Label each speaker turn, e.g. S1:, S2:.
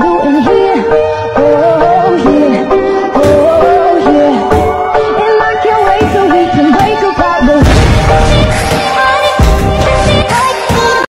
S1: go in here.